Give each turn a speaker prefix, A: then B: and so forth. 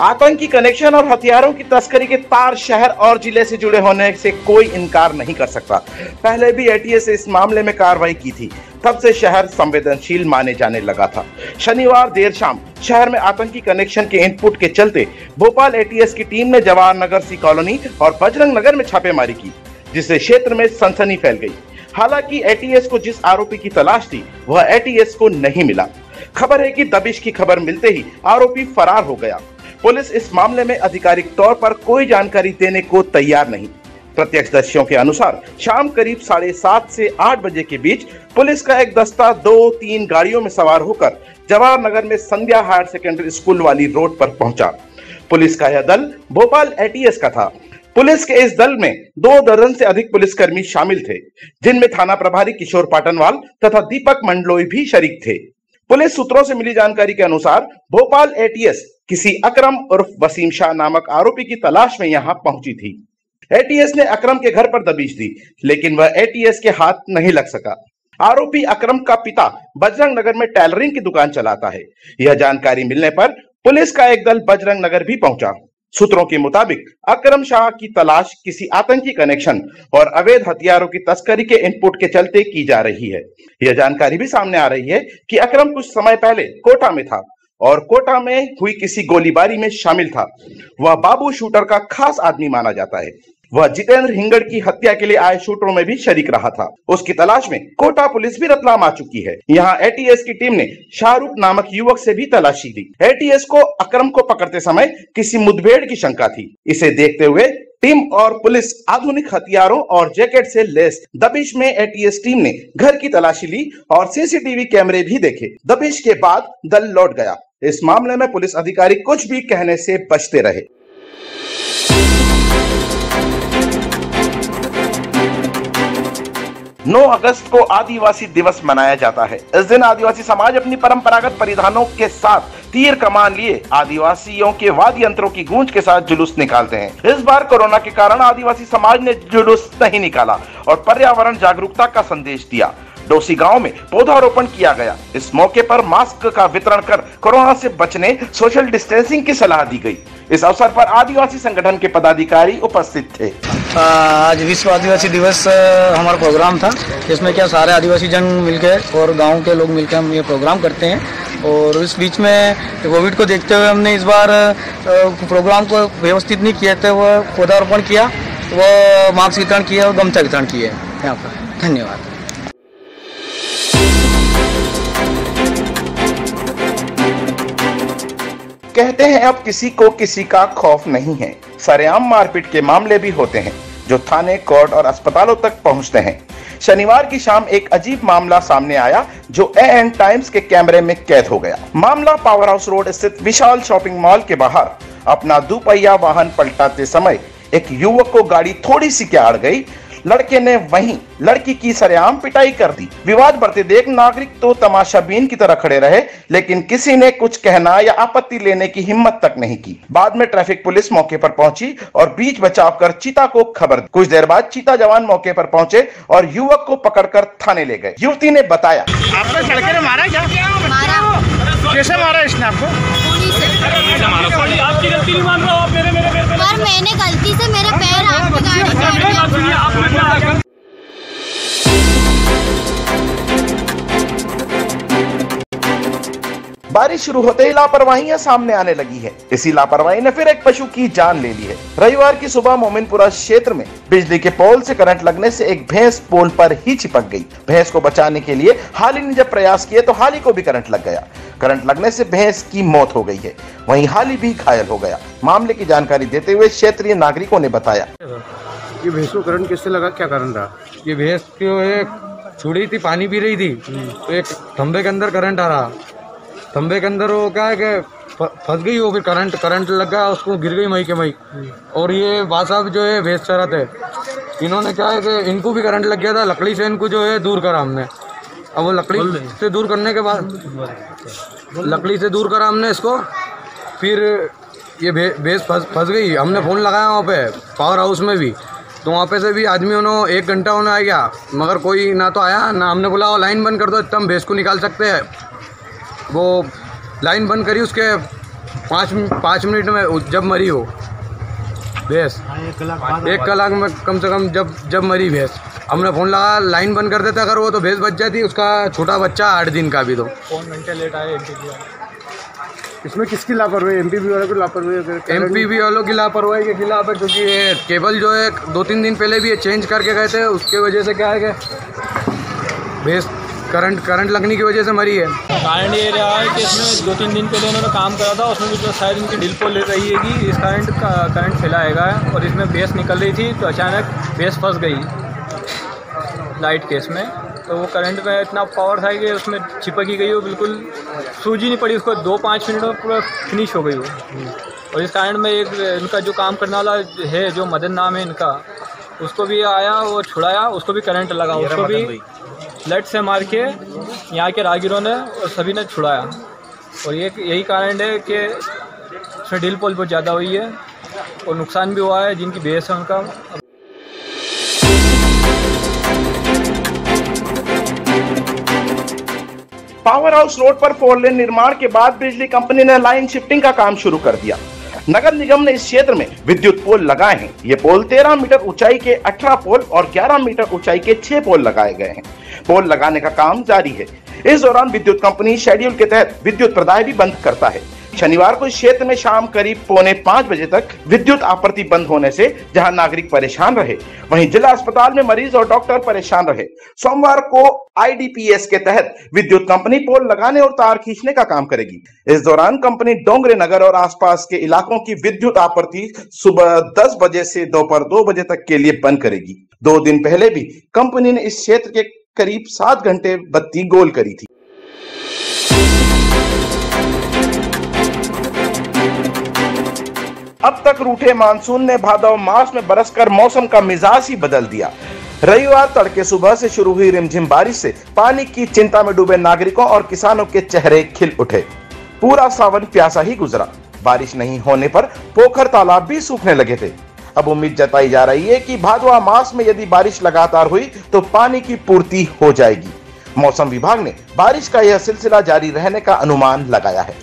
A: आतंकी कनेक्शन और हथियारों की तस्करी के तार शहर और ज़िले से जुड़े होने से कोई इनकार नहीं कर सकता। पहले भी एटीएस इस मामले में कार्रवाई की थी। तब से शहर संवेदनशील माने जाने लगा था। शनिवार देर शाम शहर में आतंकी कनेक्शन के इनपुट के चलते भोपाल एटीएस की टीम ने जवाहर नगर सी कॉलोनी और बजरंग नगर में छापेमारी की, जिससे क्षेत्र में सनसनी फैल गई। हालाँकि एटीएस को जिस आरोपी की तलाश थी, वह एटीएस को नहीं मिला। खबर है कि दबिश की खबर मिलते ही आरोपी फरार हो गया। पुलिस इस मामले में आधिकारिक तौर पर कोई जानकारी देने को तैयार नहीं। प्रत्यक्षदर्शियों के अनुसार, शाम करीब साढ़े सात से आठ बजे के बीच पुलिस का एक दस्ता दो तीन गाड़ियों में सवार होकर जवाहर नगर में संध्या हायर सेकेंडरी स्कूल वाली रोड पर पहुँचा। पुलिस का यह दल भोपाल एटीएस का था। पुलिस के इस दल में दो दर्जन से अधिक पुलिसकर्मी शामिल थे, जिनमें थाना प्रभारी किशोर पाटनवाल तथा दीपक मंडलोई भी शरीक थे। पुलिस सूत्रों से मिली जानकारी के अनुसार, भोपाल एटीएस किसी अकरम उर्फ़ वसीम शाह नामक आरोपी की तलाश में यहाँ पहुँची थी। एटीएस ने अकरम के घर पर दबीश दी, लेकिन वह एटीएस के हाथ नहीं लग सका। आरोपी अकरम का पिता बजरंग नगर में टेलरिंग की दुकान चलाता है। यह जानकारी मिलने पर पुलिस का एक दल बजरंग नगर भी पहुँचा। सूत्रों के मुताबिक, अकरम शाह की तलाश किसी आतंकी कनेक्शन और अवैध हथियारों की तस्करी के इनपुट के चलते की जा रही है। यह जानकारी भी सामने आ रही है कि अकरम कुछ समय पहले कोटा में था। और कोटा में हुई किसी गोलीबारी में शामिल था। वह बाबू शूटर का खास आदमी माना जाता है। वह जितेंद्र हिंगड़ की हत्या के लिए आए शूटरों में भी शरीक रहा था। उसकी तलाश में कोटा पुलिस भी रतलाम आ चुकी है। यहाँ एटीएस की टीम ने शाहरुख नामक युवक से भी तलाशी ली। एटीएस को अक्रम को पकड़ते समय किसी मुठभेड़ की शंका थी। इसे देखते हुए टीम और पुलिस आधुनिक हथियारों और जैकेट से लेस दबिश में एटीएस टीम ने घर की तलाशी ली और सीसीटीवी कैमरे भी देखे। दबिश के बाद दल लौट गया। इस मामले में पुलिस अधिकारी कुछ भी कहने से बचते रहे। 9 अगस्त को आदिवासी दिवस मनाया जाता है। इस दिन आदिवासी समाज अपनी परंपरागत परिधानों के साथ तीर कमान लिए आदिवासियों के वाद्य यंत्रों की गूंज के साथ जुलूस निकालते हैं। इस बार कोरोना के कारण आदिवासी समाज ने जुलूस नहीं निकाला और पर्यावरण जागरूकता का संदेश दिया। डोसी गाँव में पौधारोपण किया गया। इस मौके पर मास्क का वितरण कर कोरोना से बचने, सोशल डिस्टेंसिंग की सलाह दी गई। इस अवसर पर आदिवासी संगठन के पदाधिकारी उपस्थित थे।
B: आज विश्व आदिवासी दिवस हमारा प्रोग्राम था, जिसमें क्या सारे आदिवासी जन मिलकर और गाँव के लोग मिलकर हम ये प्रोग्राम करते हैं। और इस बीच में कोविड को देखते हुए हमने इस बार प्रोग्राम को व्यवस्थित नहीं किया था वह पौधारोपण किया, वह मास्क वितरण किया और गमछा वितरण किए यहाँ पर धन्यवाद।
A: कहते हैं, अब किसी को किसी का खौफ नहीं है। सरेआम मारपीट के मामले भी होते हैं, जो थाने, कोर्ट और अस्पतालों तक पहुँचते हैं। शनिवार की शाम एक अजीब मामला सामने आया, जो ए एन टाइम्स के कैमरे में कैद हो गया। मामला पावर हाउस रोड स्थित विशाल शॉपिंग मॉल के बाहर। अपना दुपहिया वाहन पलटाते समय एक युवक को गाड़ी थोड़ी सी क्या अड़ गई लड़के ने वहीं लड़की की सरेआम पिटाई कर दी। विवाद बढ़ते देख नागरिक तो तमाशाबीन की तरह खड़े रहे लेकिन किसी ने कुछ कहना या आपत्ति लेने की हिम्मत तक नहीं की। बाद में ट्रैफ़िक पुलिस मौके पर पहुँची और बीच बचाव कर चीता को खबर कुछ देर बाद चीता जवान मौके पर पहुँचे और युवक को पकड़कर थाने ले गए। युवती ने बताया।
C: आपने लड़के ने मारा क्या? मारा। कैसे मारा इसने आपको?
D: आपकी गलती नहीं मान रहा आप। मेरे मेरे। पर मैंने गलती से मेरे
A: बारिश शुरू होते ही लापरवाहियाँ सामने आने लगी है। इसी लापरवाही ने फिर एक पशु की जान ले ली है। रविवार की सुबह मोमिनपुरा क्षेत्र में बिजली के पोल से करंट लगने से एक भैंस पोल पर ही चिपक गई। भैंस को बचाने के लिए हाली ने जब प्रयास किए तो हाली को भी करंट लग गया। करंट लगने से भैंस की मौत हो गई है। वहीं हाली भी घायल हो गया। मामले की जानकारी देते हुए क्षेत्रीय नागरिकों ने बताया।
E: ये भैंस को करंट किससे लगा? क्या कारण रहा?
F: ये भैंस को एक छुड़ी थी पानी पी रही थी। तो एक खंबे के अंदर करंट आ रहा। खंबे के अंदर वो क्या है कि फंस गई वो फिर करंट करंट लग गया उसको गिर गई मई के मई। और ये बा साहब जो है भेज चरा थे। इन्होंने क्या है कि इनको भी करंट लग गया था लकड़ी से इनको जो है दूर करा हमने। अब वो लकड़ी से दूर करने के बाद लकड़ी से दूर करा हमने इसको। फिर ये भैंस फंस गई। हमने फ़ोन लगाया वहाँ पे पावर हाउस में भी। तो वहाँ पे से भी आदमी उन्होंने एक घंटा उन्हें आ गया मगर कोई ना तो आया ना हमने बोला वो लाइन बंद कर दो इतना हम भैंस को निकाल सकते हैं। वो लाइन बंद करी उसके पाँच पाँच मिनट में जब मरी हो भैंस एक कलाक में कम से कम जब जब मरी भैंस हमने फ़ोन लगा लाइन बंद कर देता अगर वो तो भैंस बच जाती उसका छोटा बच्चा आठ दिन का भी तो।
E: लेट आए इसमें किसकी लापरवाही? एम पी वालों की लापरवाही
F: एम पी वालों की लापरवाही के खिलाफ है क्योंकि ये केबल जो है दो तीन दिन पहले भी ये चेंज करके गए थे उसके वजह से क्या है कि भैंस करंट करंट लगने की वजह से मरी है।
G: कारण ये रहा है कि इसमें दो तीन दिन पहले उन्होंने काम करा था उसमें भी शायद इनकी ढील पोल ले रही है कि इस करंट का करंट फैलाएगा और इसमें बेस निकल रही थी तो अचानक बेस फंस गई। लाइट केस में। तो वो करंट में इतना पावर था कि उसमें चिपकी गई वो बिल्कुल। सूझ ही नहीं पड़ी उसको दो पाँच मिनट में पूरा फिनिश हो गई वो। और इस कारण में एक इनका जो काम करने वाला है जो मदन नाम है इनका उसको भी आया वो छुड़ाया उसको भी करंट लगा उसको भी लट से मार के यहाँ के रागिरों ने और सभी ने छुड़ाया। और ये, यही कारण है कि ढील पोल बहुत ज़्यादा हुई है और नुकसान भी हुआ है जिनकी बेस है उनका
A: पावर हाउस रोड पर फोर लेन निर्माण के बाद बिजली कंपनी ने लाइन शिफ्टिंग का काम शुरू कर दिया। नगर निगम ने इस क्षेत्र में विद्युत पोल लगाए हैं। ये पोल 13 मीटर ऊंचाई के 18 पोल और 11 मीटर ऊंचाई के छह पोल लगाए गए हैं। पोल लगाने का काम जारी है। इस दौरान विद्युत कंपनी शेड्यूल के तहत विद्युत प्रदाय भी बंद करता है। शनिवार को इस क्षेत्र में शाम करीब पौने पाँच बजे तक विद्युत आपूर्ति बंद होने से जहाँ नागरिक परेशान रहे, वहीं जिला अस्पताल में मरीज़ और डॉक्टर परेशान रहे। सोमवार को आईडीपीएस के तहत विद्युत कंपनी पोल लगाने और तार खींचने का काम करेगी। इस दौरान कंपनी डोंगरे नगर और आसपास के इलाकों की विद्युत आपूर्ति सुबह दस बजे से दोपहर दो बजे तक के लिए बंद करेगी। दो दिन पहले भी कंपनी ने इस क्षेत्र के करीब सात घंटे बत्ती गोल करी थी। अब तक रूठे मानसून ने भादव मास में बरसकर मौसम का मिजाज ही बदल दिया। रविवार तड़के सुबह से शुरू हुई रिमझिम बारिश से पानी की चिंता में डूबे नागरिकों और किसानों के चेहरे खिल उठे। पूरा सावन प्यासा ही गुजरा। बारिश नहीं होने पर पोखर तालाब भी सूखने लगे थे। अब उम्मीद जताई जा रही है कि भादवा मास में यदि बारिश लगातार हुई तो पानी की पूर्ति हो जाएगी। मौसम विभाग ने बारिश का यह सिलसिला जारी रहने का अनुमान लगाया है।